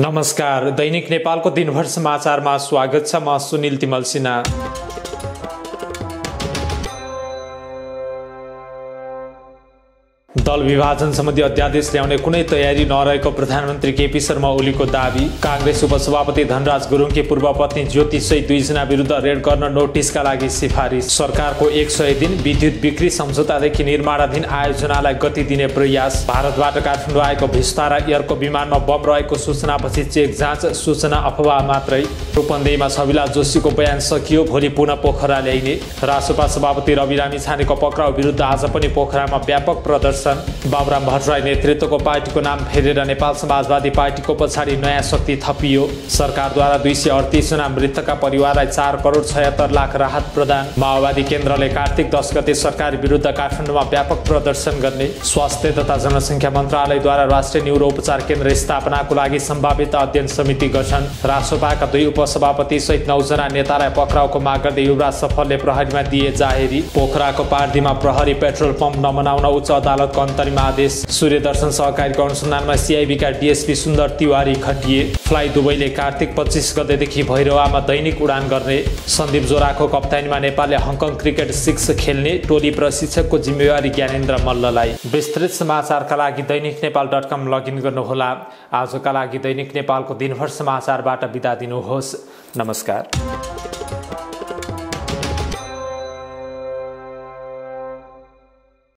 नमस्कार दैनिक नेपालको दिनभर समाचारमा स्वागत छ म सुनिल तिमल सिन्हा। दल विभाजन सम्बन्धी अध्यादेश ल्याउने कुनै तयारी नरहेको प्रधानमन्त्री केपी शर्मा ओलीको दावी। काङ्ग्रेस उपसभापति धनराज गुरुङकी पूर्व पत्नी ज्योति सहित दुईजना विरुद्ध रेड गर्न नोटिसका लागि सिफारिस। सरकारको एक सय दिन विद्युत बिक्री सम्झौतादेखि निर्माणाधीन आयोजनालाई गति दिने प्रयास। भारतबाट काठमाडौँ आएको भिस्तारा एयरको विमानमा बम रहेको सूचनापछि चेक जाँच सूचना अफवाह मात्रै। रूपन्देहीमा सविला जोशीको बयान सकियो भोलि पुनः पोखरा ल्याइने। रासोपा सभापति रवि रामी छानेको पक्राउ विरुद्ध आज पनि पोखरामा व्यापक प्रदर्शन। प्रदर्शन। बाबुराम भट्टराई नेतृत्वको पार्टीको नाम फेरेर नेपाल समाजवादी पार्टीको पछाडि नयाँ शक्ति थपियो। सरकारद्वारा दुई सय अडतिसजना मृतकका परिवारलाई चार करोड छयत्तर लाख राहत प्रदान। माओवादी केन्द्रले कार्तिक दस गते सरकार विरुद्ध काठमाडौँमा व्यापक प्रदर्शन गर्ने। स्वास्थ्य तथा जनसङ्ख्या मन्त्रालयद्वारा राष्ट्रिय न्युरो उपचार केन्द्र स्थापनाको लागि सम्भावित अध्ययन समिति गठन। रासोपाका दुई उपसभापति सहित नौजना नेतालाई पक्राउको माग गर्दै युवराज सफलले प्रहरीमा दिए जाहेरी। पोखराको पार्टीमा प्रहरी पेट्रोल पम्प नमनाउन उच्च अदालत अदालतको अन्तरिम आदेश सूर्य दर्शन सहकारीको अनुसन्धानमा सिआइबीका डिएसपी सुन्दर तिवारी खटिए। फ्लाइ दुबईले कार्तिक पच्चिस गतेदेखि भैरवामा दैनिक उडान गर्ने। सन्दीप जोराको कप्तानीमा नेपालले हङकङ क्रिकेट सिक्स खेल्ने टोली प्रशिक्षकको जिम्मेवारी ज्ञानेन्द्र मल्ललाई। विस्तृत समाचारका लागि दैनिक नेपाल डट कम लगइन गर्नुहोला। आजका लागि दैनिक नेपालको दिनभर समाचारबाट बिदा दिनुहोस्। नमस्कार।